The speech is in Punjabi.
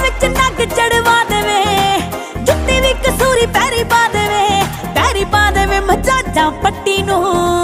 ਵਿੱਚ ਨੱਗ ਦੇਵੇ, ਜੁੱਤੀ ਵੀ ਕਸੂਰੀ ਪੈਰੀ ਪਾ ਦੇਵੇ, ਪੈਰੀ ਪਾ ਦੇਵੇ ਮਚਾਚਾ ਪੱਟੀ ਨੂੰ।